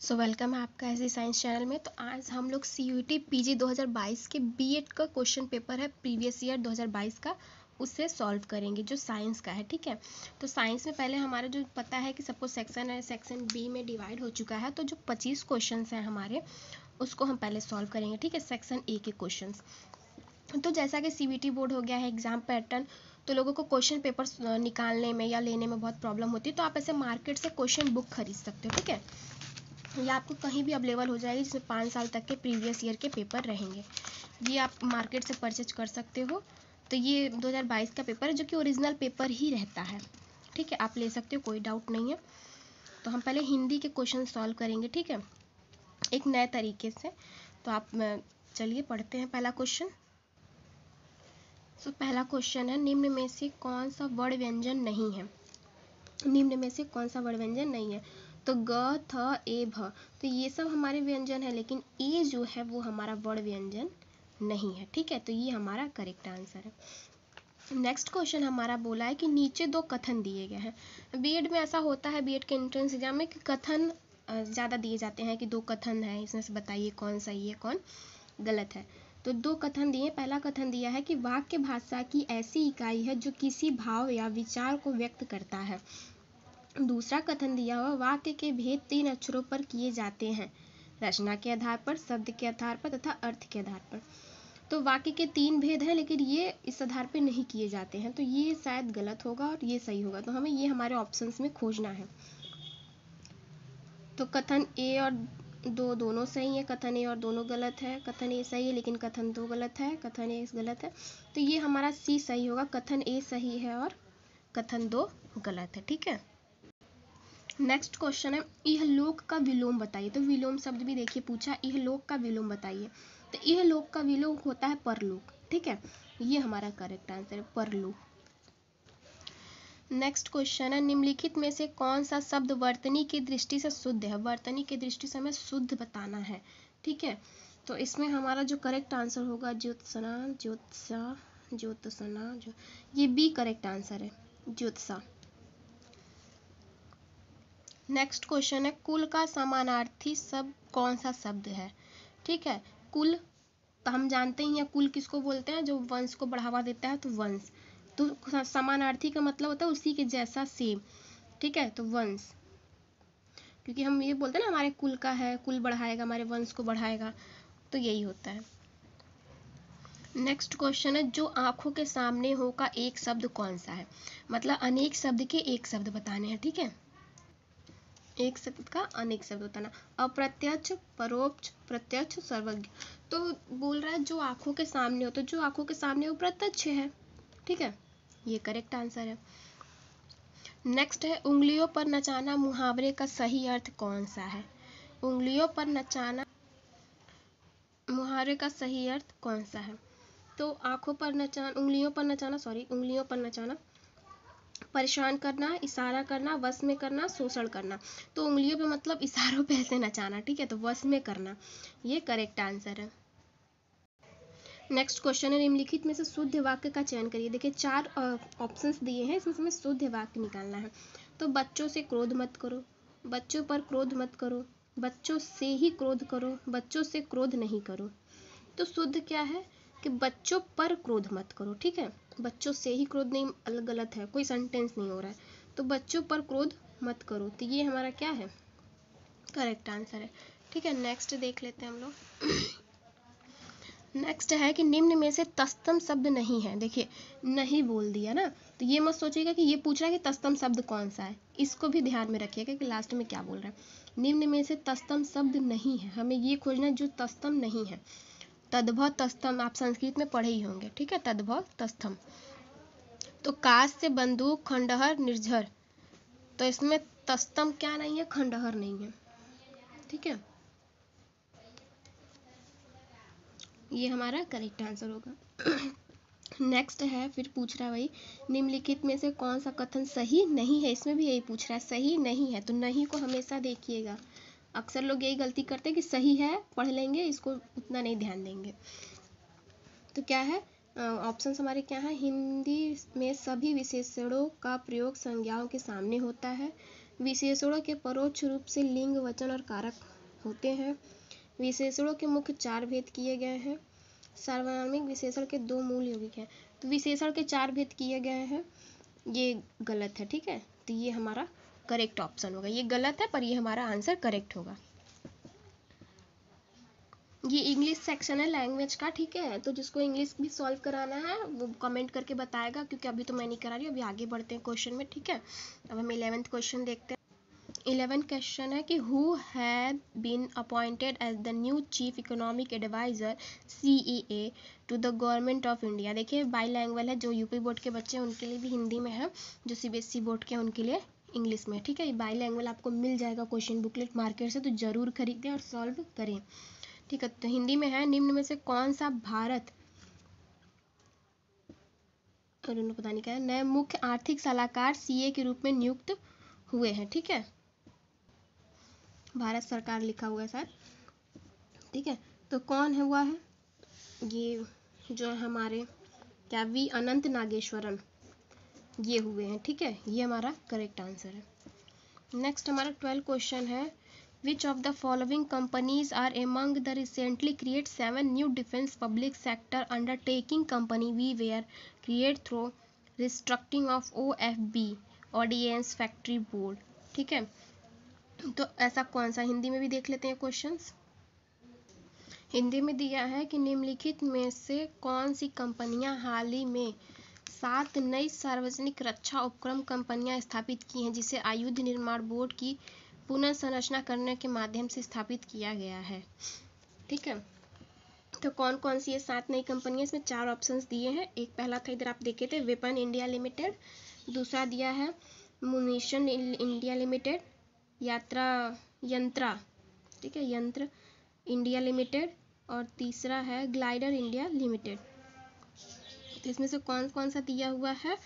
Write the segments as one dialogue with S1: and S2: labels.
S1: So welcome है आपका ऐसे साइंस चैनल में। तो आज हम लोग C U T P G दो हज़ार बाईस के बी एड का क्वेश्चन पेपर है प्रीवियस ईयर दो हज़ार बाईस का। उसे सॉल्व करेंगे, जो साइंस का है, ठीक है? तो साइंस में पहले हमारा जो पता है कि सपोज़ सेक्शन है सेक्शन बी में डिवाइड हो चुका है तो जो पच्चीस क्वेश्चन हैं हमारे, उसको हम पहले सॉल्व करेंगे, ठीक है? सेक्शन ए के क्वेश्चन तो जैसा कि सी बोर्ड हो गया है एग्ज़ाम पैटर्न तो लोगों को क्वेश्चन पेपर निकालने में या लेने में बहुत प्रॉब्लम होती है तो आप ऐसे मार्केट से क्वेश्चन बुक खरीद सकते हो, ठीक है? ये आपको कहीं भी अवेलेबल हो जाएगी, जिसमें पाँच साल तक के प्रीवियस ईयर के पेपर रहेंगे। ये आप मार्केट से परचेज कर सकते हो। तो ये 2022 का पेपर है, जो कि ओरिजिनल पेपर ही रहता है। ठीक है, आप ले सकते हो, कोई डाउट नहीं है। तो हम पहले हिंदी के क्वेश्चन सॉल्व करेंगे, ठीक है? एक नए तरीके से। तो आप चलिए पढ़ते हैं पहला क्वेश्चन तो पहला क्वेश्चन है, निम्न में से कौन सा वर्ण व्यंजन नहीं है? निम्न में से कौन सा वर्ण व्यंजन नहीं है? तो ग, थ, ए, भ। तो ये सब हमारे व्यंजन है, लेकिन ए जो है, वो हमारा वर्ण व्यंजन नहीं है, ठीक है? तो ये हमारा करेक्ट आंसर है। नेक्स्ट क्वेश्चन हमारा बोला है कि नीचे दो कथन दिए गए हैं। बीएड में ऐसा होता है बीएड के एंट्रेंस एग्ज़ाम में कि कथन ज़्यादा दिए जाते हैं कि दो कथन है, इसमें से बताइए कौन सही है कौन गलत है। तो दो कथन दिए, पहला कथन दिया है कि वाक्य भाषा की ऐसी इकाई है जो किसी भाव या विचार को व्यक्त करता है। दूसरा कथन दिया हुआ वाक्य के भेद तीन अक्षरों पर किए जाते हैं। रचना के आधार पर, शब्द के आधार पर तथा अर्थ के आधार पर। तो वाक्य के तीन भेद हैं, लेकिन ये इस आधार पर नहीं किए जाते हैं। तो ये शायद गलत होगा और ये सही होगा। तो हमें ये हमारे ऑप्शंस में खोजना है। तो कथन ए और दो दोनों सही है। कथन ए और दोनों गलत है। कथन ए सही है, लेकिन कथन दो गलत है। कथन ए गलत है। तो ये हमारा सी सही होगा, कथन ए सही है और कथन दो गलत है। ठीक है? नेक्स्ट क्वेश्चन है यह लोक का विलोम बताइए। तो विलोम शब्द भी देखिए, पूछा यह लोक का विलोम बताइए। तो यह लोक का विलोम होता है परलोक, ठीक है? ये हमारा करेक्ट आंसर है, परलोक। नेक्स्ट क्वेश्चन है, निम्नलिखित में से कौन सा शब्द वर्तनी की दृष्टि से शुद्ध है? वर्तनी की दृष्टि से हमें शुद्ध बताना है, ठीक है? तो इसमें हमारा जो करेक्ट आंसर होगा, ज्योत्सना, ज्योत्सा, ज्योत्सना जो ये बी करेक्ट आंसर है, ज्योत्सा। नेक्स्ट क्वेश्चन है, कुल का समानार्थी शब्द कौन सा शब्द है? ठीक है, कुल तो हम जानते ही हैं कुल किसको बोलते हैं? जो वंश को बढ़ावा देता है तो वंश। तो समानार्थी का मतलब होता है उसी के जैसा सेम ठीक है तो वंश। क्योंकि हम ये बोलते हैं ना, हमारे कुल का है, कुल बढ़ाएगा, हमारे वंश को बढ़ाएगा तो यही होता है। नेक्स्ट क्वेश्चन है, जो आँखों के सामने हो का एक शब्द कौन सा है? मतलब अनेक शब्द के एक शब्द बताने हैं, ठीक है? एक शब्द का अनेक शब्द होता ना। अप्रत्यक्ष, परोक्ष, प्रत्यक्ष, सर्वज्ञ। तो बोल रहा है, जो आँखों के सामने हो तो जो आँखों के सामने वो प्रत्यक्ष है। ठीक है? ये करेक्ट आंसर है। नेक्स्ट है, उंगलियों पर नचाना मुहावरे का सही अर्थ कौन सा है? उंगलियों पर नचाना मुहावरे का सही अर्थ कौन सा है? तो आँखों पर नचाना उंगलियों पर नचाना सॉरी उंगलियों पर नचाना परेशान करना, इशारा करना, वश में करना, शोषण करना। तो उंगलियों पे मतलब इशारों पे ऐसे नचाना, ठीक है? तो वश में करना। ये करेक्ट आंसर है। नेक्स्ट क्वेश्चन है, निम्नलिखित में से शुद्ध वाक्य का चयन करिए। देखिए, चार ऑप्शंस दिए हैं, इसमें हमें शुद्ध वाक्य निकालना है। तो बच्चों से क्रोध मत करो। बच्चों पर क्रोध मत करो। बच्चों से ही क्रोध करो। बच्चों से क्रोध नहीं करो। तो शुद्ध क्या है? कि बच्चों पर क्रोध मत करो, ठीक है? बच्चों से ही क्रोध नहीं अलग गलत है, कोई सेंटेंस नहीं हो रहा है। तो बच्चों पर क्रोध मत करो। तो ये हमारा क्या है? करेक्ट आंसर है। ठीक है नेक्स्ट देख लेते हैं हम लोग। नेक्स्ट है कि निम्न में से तस्तम शब्द नहीं है। देखिए, नहीं बोल दिया ना? तो ये मत सोचिएगा कि ये पूछ रहा है कि तस्तम शब्द कौन सा है। इसको भी ध्यान में रखिएगा कि लास्ट में क्या बोल रहा है। निम्न में से तस्तम शब्द नहीं है। हमें ये खोजना जो तस्तम नहीं है। तद्भव तस्तम आप संस्कृत में पढ़े ही होंगे, ठीक है? तद्भव तस्थम। तो काश से बंदूक, खंडहर, निर्झर। तो इसमें तस्तम क्या नहीं है, खंडहर नहीं है, ठीक है? ये हमारा करेक्ट आंसर होगा। नेक्स्ट है, फिर पूछ रहा है भाई, निम्नलिखित में से कौन सा कथन सही नहीं है? इसमें भी यही पूछ रहा है, सही नहीं है तो नहीं को हमेशा देखिएगा। अक्सर लोग यही गलती करते हैं कि सही है, पढ़ लेंगे, इसको उतना नहीं ध्यान देंगे। तो क्या है? ऑप्शन हमारे क्या है? हिंदी में सभी विशेषणों का प्रयोग संज्ञाओं के सामने होता है। विशेषणों के परोक्ष रूप से लिंग, वचन और कारक होते हैं। विशेषणों के मुख्य चार भेद किए गए हैं। सार्वनामिक विशेषण के दो मूल यौगिक हैं। तो विशेषण के चार भेद किए गए हैं। ये गलत है, ठीक है? तो ये हमारा करेक्ट ऑप्शन होगा। ये गलत है, पर ये हमारा आंसर करेक्ट होगा। ये इंग्लिश सेक्शन है लैंग्वेज का, ठीक है? तो जिसको इंग्लिश भी सॉल्व कराना है, वो कमेंट करके बताएगा, क्योंकि अभी तो मैं नहीं करा रही, अभी आगे बढ़ते हैं क्वेश्चन में, ठीक है? अब हम इलेवेंथ क्वेश्चन देखते हैं। इलेवेंथ क्वेश्चन है कि who have been appointed as the new chief economic adviser C A to the government of India देखिए बाई लैंग्वेज है, जो यूपी बोर्ड के बच्चे हैं, उनके लिए भी हिंदी में है, जो सीबीएसई बोर्ड के उनके लिए इंग्लिश में, ठीक है? बाई लैंग्वेज आपको मिल जाएगा क्वेश्चन बुकलेट मार्केट से तो ज़रूर खरीदें और सॉल्व करें। ठीक है तो हिंदी में है, निम्न में से कौन सा भारत? पता नहीं क्या नए मुख्य आर्थिक सलाहकार सीए के रूप में नियुक्त हुए हैं, ठीक है? भारत सरकार लिखा हुआ है, सर। ठीक है तो कौन है हुआ है? ये जो हमारे, क्या? वी. अनंत नागेश्वरन ये हुए हैं, ठीक है? ये हमारा करेक्ट आंसर है। नेक्स्ट हमारा ट्वेल्थ क्वेश्चन है। Which of the following companies are among the recently create seven new defence public sector undertaking company we were create through restructuring of O F B ordnance factory board ठीक है? तो ऐसा कौन सा? हिंदी में भी देख लेते हैं क्वेश्चन हिंदी में दिया है कि निम्नलिखित में से कौन सी कंपनियाँ हाल ही में सात नई सार्वजनिक रक्षा उपक्रम कंपनियाँ स्थापित की हैं, जिसे आयुध निर्माण बोर्ड की पुनर्संरचना करने के माध्यम से स्थापित किया गया है। ठीक है? तो कौन कौन सी ये सात नई कंपनियाँ, इसमें चार ऑप्शंस दिए हैं। एक पहला था इधर आप देखे थे वेपन इंडिया लिमिटेड दूसरा दिया है मुनिशन इंडिया लिमिटेड यात्रा, यंत्रा। ठीक है? यंत्र इंडिया लिमिटेड और तीसरा है ग्लाइडर इंडिया लिमिटेड तो इसमें से कौन कौन सा दिया हुआ है?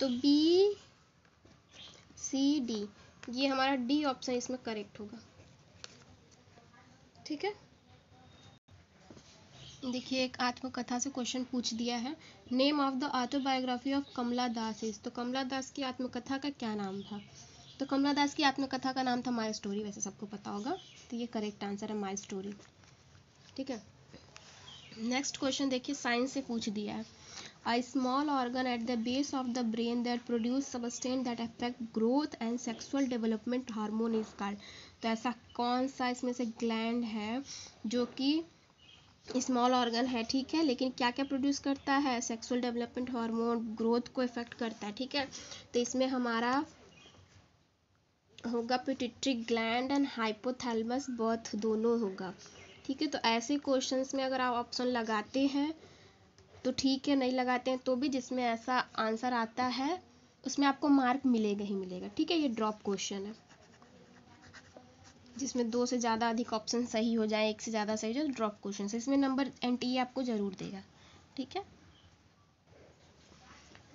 S1: तो बी सी डी ये हमारा डी ऑप्शन इसमें करेक्ट होगा। ठीक है? देखिए, एक आत्मकथा से क्वेश्चन पूछ दिया है। Name of the autobiography of Kamala Das is तो कमला दास की आत्मकथा का क्या नाम था? तो कमला दास की आत्मकथा का नाम था माई स्टोरी वैसे सबको पता होगा। तो ये करेक्ट आंसर है माई स्टोरी ठीक है? नेक्स्ट क्वेश्चन देखिए साइंस से पूछ दिया है। A small organ at the base of the brain that produce substance that affect growth and sexual development hormone is called. तो ऐसा कौन सा इसमें से ग्लैंड है जो कि स्मॉल ऑर्गन है, ठीक है? लेकिन क्या क्या प्रोड्यूस करता है? सेक्सुअल डेवलपमेंट हार्मोन ग्रोथ को इफ़ेक्ट करता है, ठीक है? तो इसमें हमारा होगा pituitary gland and hypothalamus both दोनों होगा, ठीक है? तो ऐसे क्वेश्चंस में अगर आप ऑप्शन लगाते हैं तो ठीक है, नहीं लगाते हैं तो भी जिसमें ऐसा आंसर आता है, उसमें आपको मार्क मिलेगा ही मिलेगा। ठीक है, ये ड्रॉप क्वेश्चन है। जिसमें दो से ज़्यादा अधिक ऑप्शन सही हो जाए, एक से ज़्यादा सही हो जाए, ड्रॉप क्वेश्चन। इसमें नंबर एन टी आपको ज़रूर देगा। ठीक है?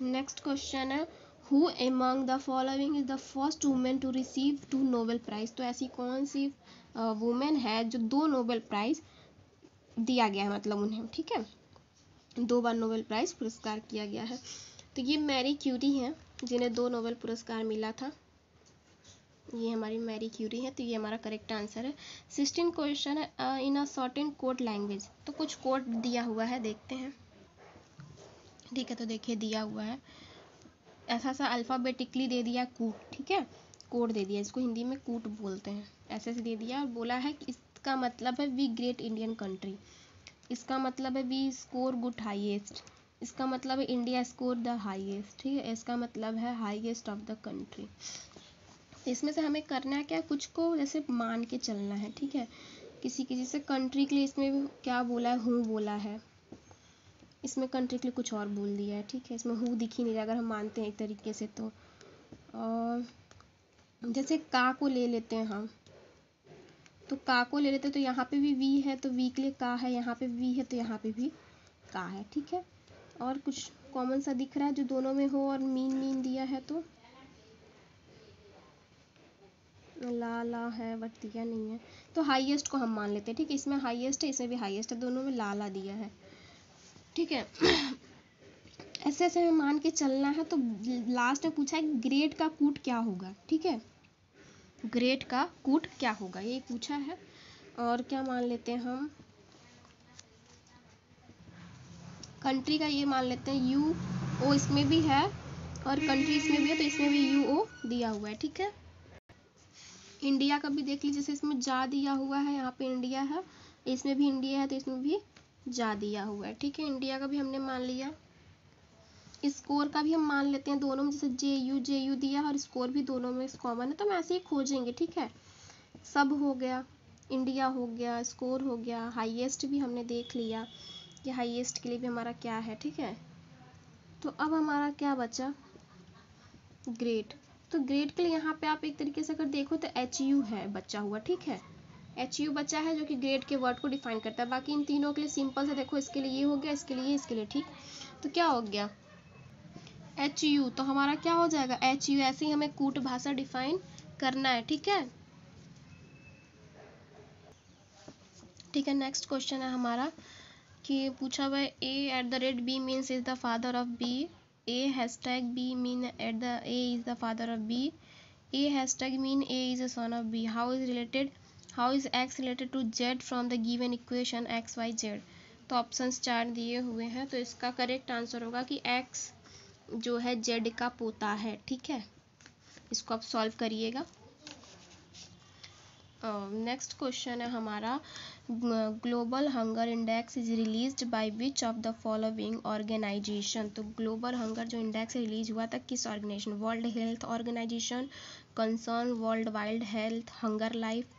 S1: नेक्स्ट क्वेश्चन है who among the following is the first women to receive two Nobel prize तो ऐसी कौन सी वुमेन है जो दो नोबेल प्राइज दिया गया है मतलब उन्हें। ठीक है? दो बार नोबेल प्राइज पुरस्कार किया गया है। तो ये मैरी क्यूरी हैं, जिन्हें दो नोबेल पुरस्कार मिला था। ये हमारी मैरी क्यूरी है तो ये हमारा करेक्ट आंसर है। सिक्सटीन क्वेश्चन है in a certain code language. तो कुछ कोड दिया हुआ है, देखते हैं। ठीक है तो देखिए, दिया हुआ है। ऐसा सा अल्फ़ाबेटिकली दे दिया कूट, ठीक है? कोड दे दिया, इसको हिंदी में कूट बोलते हैं। ऐसे से दे दिया और बोला है कि इसका मतलब है वी ग्रेट इंडियन कंट्री इसका मतलब है वी स्कोर गुड हाईएस्ट इसका मतलब है इंडिया स्कोर द हाईएस्ट ठीक है? इसका मतलब है हाईएस्ट ऑफ़ द कंट्री इसमें से हमें करना है क्या? कुछ को जैसे मान के चलना है, ठीक है? किसी किसी से कंट्री के लिए इसमें क्या बोला है? हूँ बोला है। इसमें कंट्री के लिए कुछ और बोल दिया है, ठीक है? इसमें हु दिख ही नहीं रहा, अगर हम मानते हैं एक तरीके से तो। और जैसे का को ले लेते हैं हम। तो का को ले लेते तो यहाँ पे भी वी है तो वी के लिए का है, यहाँ पे वी है तो यहाँ पे भी का है, ठीक है? और कुछ कॉमन सा दिख रहा है जो दोनों में हो और मीन मीन दिया है तो? ला ला है बट दिया नहीं है। तो हाईएस्ट को हम मान लेते हैं, ठीक है? इसमें हाईएस्ट है, इसमें भी हाईएस्ट है, दोनों में ला ला दिया है। ठीक है? ऐसे ऐसे मान के चलना है तो लास्ट में पूछा है ग्रेड का कूट क्या होगा, ठीक है? ग्रेट का कूट क्या होगा? ये पूछा है। और क्या मान लेते हैं हम? कंट्री का ये मान लेते हैं। यू ओ इसमें भी है और कंट्री इसमें भी है तो इसमें भी यू ओ दिया हुआ है, ठीक है? इंडिया का भी देख लीजिए, जैसे इसमें जा दिया हुआ है, यहाँ पे इंडिया है। इसमें भी इंडिया है तो इसमें भी जा दिया हुआ है, ठीक है? इंडिया का भी हमने मान लिया। स्कोर का भी हम मान लेते हैं दोनों में, जैसे जे यू जे यू दिया और स्कोर भी दोनों में कॉमन है तो हम ऐसे ही खोजेंगे, ठीक है? सब हो गया इंडिया हो गया स्कोर हो गया हाईएस्ट भी हमने देख लिया कि हाईएस्ट के लिए भी हमारा क्या है, ठीक है? तो अब हमारा क्या बचा? ग्रेड तो ग्रेड के लिए यहाँ पे आप एक तरीके से अगर देखो तो एच यू है, बचा हुआ, ठीक है? एच यू बचा है जो कि ग्रेड के वर्ड को डिफाइन करता है। बाकी इन तीनों के लिए सिंपल से देखो, इसके लिए ये हो गया, इसके लिए इसके लिए, ठीक? तो क्या हो गया? एच यू तो हमारा क्या हो जाएगा? एच यू ऐसे ही हमें कूट भाषा डिफाइन करना है, ठीक है? ठीक है नेक्स्ट क्वेश्चन है हमारा, कि पूछा हुआ A at the rate B means is the father of B A hash tag B mean at the A is the father of B A hash tag mean A is a son of B how is related how is X related to Z from the given equation X Y Z तो options चार दिए हुए हैं तो इसका correct answer होगा कि x जो है जेड का पोता है, ठीक है? इसको आप सॉल्व करिएगा। नेक्स्ट क्वेश्चन है हमारा। Global hunger index is released by which of the following organisation तो ग्लोबल हंगर जो इंडेक्स रिलीज़ हुआ था, किस organisation world health organisation concern world wild health hunger life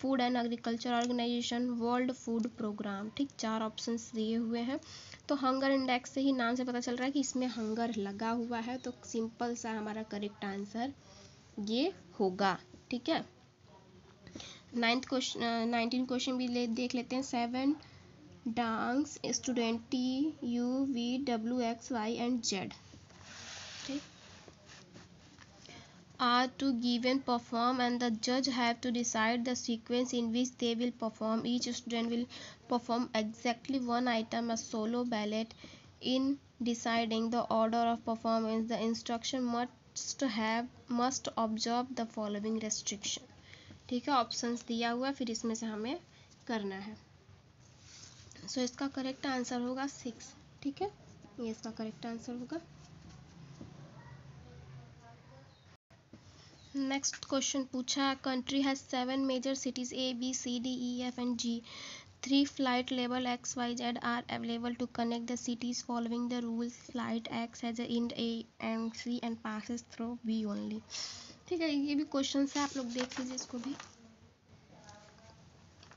S1: food and agriculture organisation world food programme ठीक? चार options दिए हुए हैं। तो हंगर इंडेक्स से ही नाम से पता चल रहा है कि इसमें हंगर लगा हुआ है तो सिंपल सा हमारा करेक्ट आंसर ये होगा, ठीक है? नाइन्थ क्वेश्चन नाइनटीन क्वेश्चन भी ले, देख लेते हैं seven dance student T U V W X Y and Z ठीक are to given perform and the judge have to decide the sequence in which they will perform each student will perform exactly one item a solo ballot in deciding the order of performance the instruction must have must observe the following restriction ठीक है options दिया हुआ फिर इसमें से हमें करना है सो so, इसका करेक्ट आंसर होगा सिक्स ठीक है ये इसका करेक्ट आंसर होगा नेक्स्ट क्वेश्चन पूछा country has seven major cities A B C D E F and G three flight level X Y Z are available to connect the cities following the rules flight X has end A and C and passes through B only ठीक है, ये भी question है, आप लोग देख लीजिए इसको भी।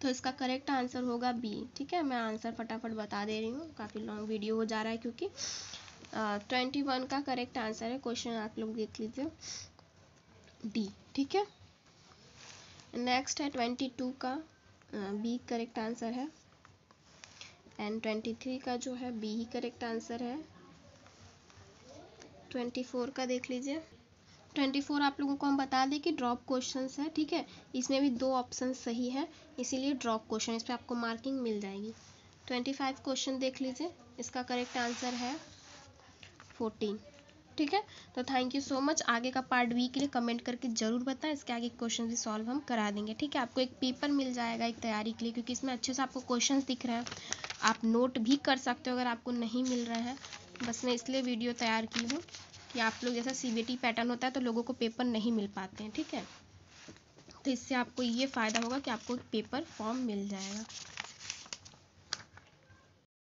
S1: तो इसका करेक्ट आंसर होगा बी ठीक है, मैं आंसर फटाफट बता दे रही हूँ। काफ़ी लॉन्ग वीडियो हो जा रहा है क्योंकि ट्वेंटी वन का करेक्ट आंसर है क्वेश्चन आप लोग देख लीजिए। डी ठीक है? नेक्स्ट है ट्वेंटी टू का बी करेक्ट आंसर है. एंड ट्वेंटी थ्री का जो है बी ही करेक्ट आंसर है. ट्वेंटी फोर का देख लीजिए. ट्वेंटी फोर आप लोगों को हम बता दें कि ड्रॉप क्वेश्चन है, ठीक है? इसमें भी दो ऑप्शन सही है, इसीलिए ड्रॉप क्वेश्चन इस पर आपको मार्किंग मिल जाएगी. ट्वेंटी फाइव क्वेश्चन देख लीजिए, इसका करेक्ट आंसर है. फोर्टीन ठीक है? तो थैंक यू सो मच आगे का पार्ट बी के लिए कमेंट करके ज़रूर बताएँ. इसके आगे क्वेश्चन भी सॉल्व हम करा देंगे, ठीक है? आपको एक पेपर मिल जाएगा एक तैयारी के लिए, क्योंकि इसमें अच्छे से आपको क्वेश्चन दिख रहे हैं। आप नोट भी कर सकते हो अगर आपको नहीं मिल रहे हैं। बस मैं इसलिए वीडियो तैयार की हूँ कि आप लोग जैसा सी पैटर्न होता है तो लोगों को पेपर नहीं मिल पाते हैं, ठीक है? तो इससे आपको ये फ़ायदा होगा कि आपको एक पेपर फॉर्म मिल जाएगा।